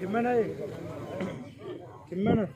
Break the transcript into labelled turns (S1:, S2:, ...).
S1: كمان إيه؟ كمان